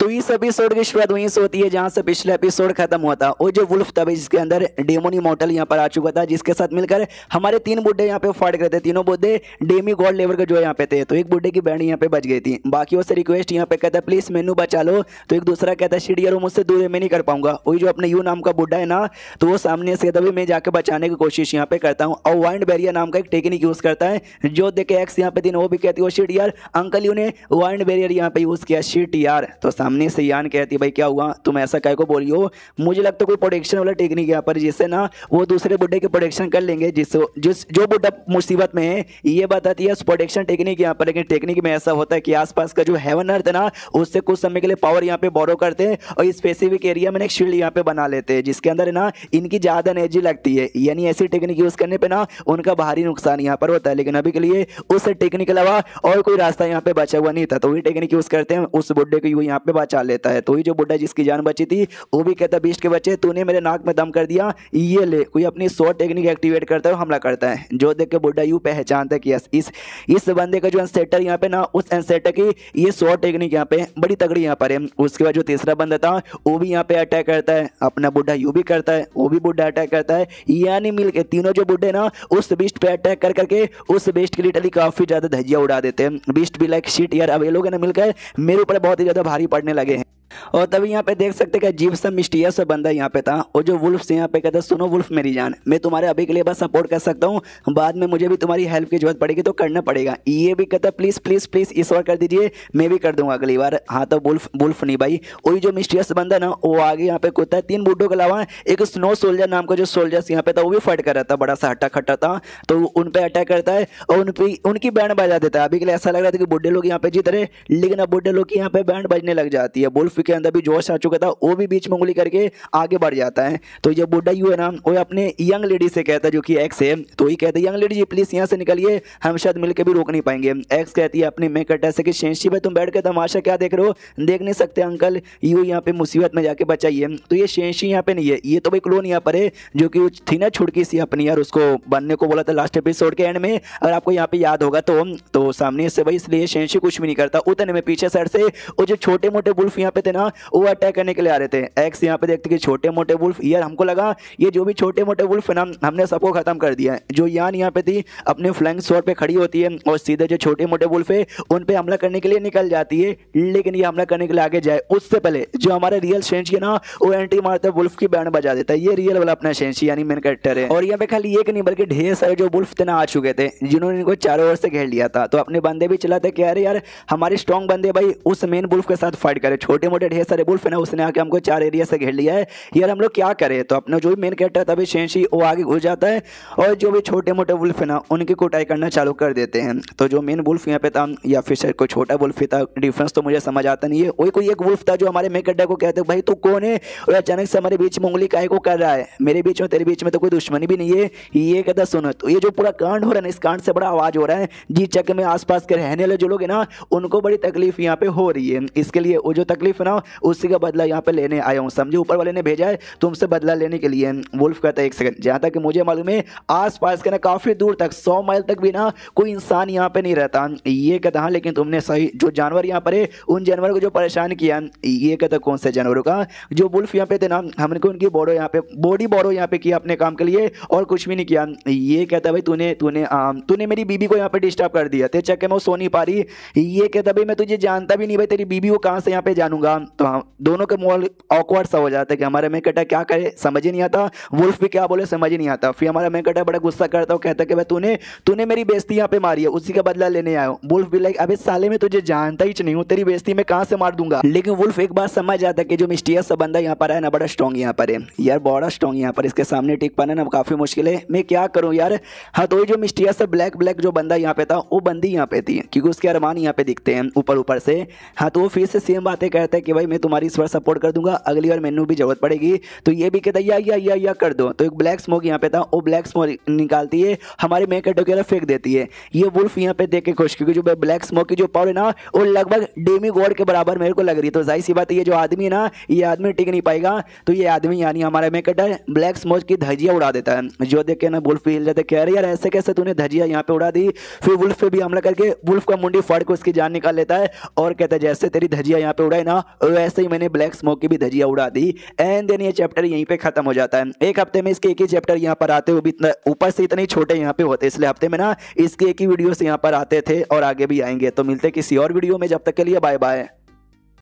तो इस एपिसोड की शुरुआत वहीं से होती है जहाँ से पिछला एपिसोड खत्म हुआ था। और जो वुल्फ था जिसके अंदर डेमोनी मॉडल यहाँ पर आ चुका था, जिसके साथ मिलकर हमारे तीन बुड्ढे यहाँ पे फाइट करते तीनों बुड्ढे डेमी गॉड लेवल के जो यहाँ पे थे। तो एक बुड्ढे की बैंड यहाँ पे बच गई थी। बाकी से रिक्वेस्ट यहाँ पे कहता प्लीज़ मेनू बचा लो। तो एक दूसरा कहता है सीढ़ियर मुझसे दूर मैं नहीं कर पाऊँगा। वही जो अपने यू नाम का बुड्ढा है ना तो वो सामने से कहता मैं जाकर बचाने की कोशिश यहाँ पे करता हूँ। और वाइंड बैरियर नाम का एक टेक्निक यूज़ करता है, जो देखे एक्स यहाँ पे दिन वो भी कहती है शीट यार अंकल यू ने वाइंड बैरियर यहाँ पे यूज़ किया। शीट यार। तो सामने से यान कहती कहती भाई, क्या हुआ? तुम ऐसा कह को बोली हो मुझे लगता है कोई प्रोटेक्शन वाला टेक्निक यहाँ पर जिससे ना वो दूसरे बुढ़े के प्रोटेक्शन कर लेंगे जिस जिस जो बुढ़ा मुसीबत में है, ये बताती है प्रोटेक्शन टेक्निक यहाँ पर लेकिन टेक्निक में ऐसा होता है कि आसपास का जो हेवन अर्थ है ना, उससे कुछ समय के लिए पावर यहाँ पे बोरो करते हैं और स्पेसिफिक एरिया में एक शील्ड यहाँ पे बना लेते हैं, जिसके अंदर ना इनकी ज़्यादा एनर्जी लगती है। यानी ऐसी टेक्निक यूज़ करने पर ना उनका भारी नुकसान यहाँ पर होता है। लेकिन अभी के लिए उस टेक्निक के अलावा और कोई रास्ता यहाँ पे बचा हुआ नहीं था तो वही टेक्निक यूज़ करते हैं उस बुढ़े को यहाँ पे बचा लेता है। तो वही जो बुढ़ा जिसकी जान बची थी, वो भी कहता बीस्ट के बच्चे, तूने मेरे नाक में दम कर दिया, ये ले, कोई अपनी सौ टेक्निक एक्टिवेट करता है हमला करता है। जो देख के बुढ़ा यू पहचानता कि इस इस बंदे का जो एंसेटर यहाँ पे ना, उस एंसेटर की ये सौ टेक्निक यहाँ पे बड़ी तगड़ी यहाँ पर है। उसके बाद जो तीसरा बंदा था, वो भी यहाँ पे अटैक करता है। अपना बुढ़ा यू भी करता है, वो भी बुढ़ा अटैक करता है। यानी मिल तीनों जो बुढ़े ना, उस बिस्ट पे अटैक कर करके, उस बिस्ट की लिटरली काफ़ी ज़्यादा धजिया उड़ा देते हैं। बिस्ट भी लाइक शीट यार, अब ये लोग ना मिलकर मेरे ऊपर बहुत ही ज़्यादा भारी पड़ने लगे हैं। और तभी यहाँ पे देख सकते कि अजीब सा मिस्टीरियस बंदा यहाँ पे था। और जो वुल्फ से यहाँ पे कहता सुनो वुल्फ मेरी जान, मैं तुम्हारे अभी के लिए बस सपोर्ट कर सकता हूँ। बाद में मुझे भी तुम्हारी हेल्प की ज़रूरत पड़ेगी तो करना पड़ेगा। ये भी कहता प्लीज़ प्लीज़ प्लीज़ इस बार कर दीजिए, मैं भी कर दूँगा अगली बार। हाँ तो वुल्फ वुल्फ नहीं भाई। वही जो मिस्टीरियस बंदा ना, वो आगे यहाँ पे कुत्ता है। तीन बूटों के अलावा एक स्नो सोल्जर नाम का जो सोल्जर्स यहाँ पे था, वो भी फट कर रहा था, बड़ा सा हट्टा खट्टा था। तो उन पर अटैक करता है और उन पर उनकी बैंड बजा देता है। अभी के लिए ऐसा लग रहा था कि बुढ़े लोग यहाँ पे जीत रहे लेकिन अब बुढ़े लोग की यहाँ पे बैंड बजने लग जाती है। वुल्फ के अंदर भी जोश आ चुका था, वो भी बीच में उंगली करके आगे बढ़ जाता है। तो ये बुढ़ा यू है ना, वो अपने यंग लेडी से कहता है, जो कि एक्स है तो ही कहते हैं, यंग लेडी जी प्लीज़ यहाँ से निकलिए, हम शायद मिलकर भी रोक नहीं पाएँगे। एक्स कहती है अपने मैं कटा से शेंशी भाई, तुम बैठ के तमाशा क्या देख रहे हो? देख नहीं सकते अंकल, यू यहाँ पे मुसीबत में जाके बचाइए तो ये शेंशी यहाँ पे नहीं है, ये तो भाई क्लोन यहाँ पर है, जो कि थी ना छुड़की सी अपनी यार, उसको बनने को बोला था लास्ट एपिसोड के एंड में, अगर आपको यहाँ पे याद होगा तो तो सामने से भाई इसलिए शेंशी कुछ भी नहीं करता उतने में पीछे साइड से, वो जो छोटे मोटे बुल्फ यहाँ पे थे ना वो अटैक करने के लिए आ रहे थे। एक्स यहाँ पे देखते कि छोटे मोटे वुल्फ यार हमको लगा ये जो भी छोटे मोटे वुल्फ है ना, हमने सबको खत्म कर दिया है। जो यान यहाँ पे थी, अपने फ्लैंक शॉट पे खड़ी होती है और सीधे जो छोटे मोटे वुल्फ है, उन पे हमला करने के लिए निकल जाती है। लेकिन ये हमला करने के लिए आगे जाए, उससे पहले जो हमारा रियल शेंश है ना, वो एंटी मारते वुल्फ की बैंड बजा देता है। ये रियल वाला अपना शेंश यानी मेन कैरेक्टर है। और यहाँ पे खाली एक नहीं, बल्कि ढेर सारे जो वुल्फ थे ना, आ चुके थे, जिन्होंने इनको चारों ओर से घेर लिया था। तो अपने बंदे भी चलाते कह रहे यार, हमारे स्ट्रॉन्ग बंदे भाई, उस मेन वुल्फ के साथ फाइट करे। छोटे मोटे ढेर सारे वुल्फ है उसने आके हमको चार एरिया से घेर लिया है। यार हम लोग क्या करें? तो अपना जो भी मेन कैरेक्टर था शेंशी वो आगे घुस जाता है और जो भी छोटे मोटे वुल्फ है ना उनकी कुटाई करना चालू कर देते हैं। तो जो मेन वुल्फ यहाँ पे था, या फिर शायद कोई छोटा वुल्फ था डिफरेंस तो मुझे समझ आता नहीं है। वही कोई एक वुल्फ था जो हमारे मेन कैरेक्टर को कहते भाई तू कौन है? और अचानक से हमारे बीच में उंगली काय को कर रहा है? मेरे बीच में, तेरे बीच में तो कोई दुश्मनी भी नहीं है। ये कहता सुनो। तो ये जो पूरा कांड हो रहा है ना, इस कांड से बड़ा आवाज़ हो रहा है। जी चक में आसपास के रहने वाले जो लोग है ना, उनको बड़ी तकलीफ़ यहाँ पे हो रही है। इसके लिए वो जो तकलीफ़ है ना उसी का बदला यहाँ पे लेने आया हूँ। समझे? ऊपर वाले ने भेजा है, तुमसे बदला लेने के लिए। वुल्फ कहता है, एक सेकंड, जहाँ तक मुझे मालूम है आस पास के ना काफ़ी दूर तक, सौ माइल तक भी ना कोई इंसान यहाँ पर नहीं रहता। ये कहता हाँ लेकिन तुमने सही, जो जानवर यहाँ पर है, उन जानवर को जो परेशान किया, ये कहता कौन से जानवरों का? जो वुल्फ यहाँ पे थे ना, हमने उनकी बोरो यहाँ पे, बॉडी बोरो यहाँ पे किया अपने काम के लिए, और कुछ भी नहीं किया। ये कहता भाई, तूने तूने तूने मेरी बीबी को यहाँ पे डिस्टर्ब कर दिया। तेरे चक्के में वो सो नहीं पा रही। ये कहता भाई, मैं तुझे जानता भी नहीं, भाई, तेरी बीबी को कहाँ से यहाँ पे जानूँगा? तो हाँ दोनों के मोल ऑकवर्ड सा हो जाता है कि हमारे में कहता क्या करे, समझ ही नहीं आता। वुल्फ भी क्या बोले, समझ ही नहीं आता। फिर हमारा मैं कहता बड़ा गुस्सा करता हूँ कहता कि भाई, तूने तूने मेरी बेस्ती यहाँ पे मारी है, उसी का बदला लेने आया वुल्फ भी लाइक अभी साले में तुझे जानता ही नहीं हूँ, तेरी बेस्ती में कहाँ से मार दूँगा? लेकिन वुल्फ एक बात समझ आता है कि जो मिस्टियस सा बंदा यहाँ पर है ना, बड़ा स्ट्रॉन्ग यहाँ पर है। यार, बड़ा स्ट्रॉन्ग यहाँ पर इसके सामने टिक पाना ना काफ़ी मुश्किल है। मैं क्या करूँ यार? हाँ तो जो मिस्टियस सा ब्लैक ब्लैक जो बंदा यहाँ पे था, वो बंदी यहाँ पे थी, क्योंकि उसके अरमान यहाँ पे दिखते हैं ऊपर ऊपर से। हाँ तो वो फिर से सेम बातें कहते हैं कि भाई मैं तुम्हारी इस बार सपोर्ट कर दूँगा, अगली बार मैनू भी ज़रूरत पड़ेगी। तो ये भी कहता या या या या, कर दो। तो एक ब्लैक स्मोक यहाँ पे था, वो ब्लैक स्मोक निकालती है, हमारे मेकअप वगैरह फेंक देती है। ये वुल्फ यहाँ पे देख के खुश, क्योंकि जो ब्लैक स्मोक की जो पावर है ना, वो लगभग डेमी गॉड के बराबर मेरे को लग रही है। तो ज़ाहिर सी बात है, ये जो आदमी है ना, ये आदमी टिक नहीं पाएगा। तो ये आदमी यानी हमारा मेकअप ब्लैक स्मोक की धजिया उड़ा देता है। जो देख के ना वुल्फ हिल जाते कह रहे यार, ऐसे कैसे तूने धजिया यहाँ पे उड़ा दी? फिर वुल्फ पे भी हमला करके वुल्फ का मुंडी फाड़ के उसकी जान निकाल लेता है। और कहता है, जैसे तेरी धजिया यहाँ पे उड़ाई ना वैसे ही मैंने ब्लैक स्मोक की भी धजिया उड़ा दी। एंड देन ये चैप्टर यहीं पे खत्म हो जाता है। एक हफ़्ते में इसके एक ही चैप्टर यहाँ पर आते वो भी इतना ऊपर से इतने छोटे यहाँ पे होते इसलिए हफ़्ते में ना इसके एक ही वीडियो से यहाँ पर आते थे और आगे भी आएँगे। तो मिलते किसी और वीडियो में। जब तक के लिए बाय बाय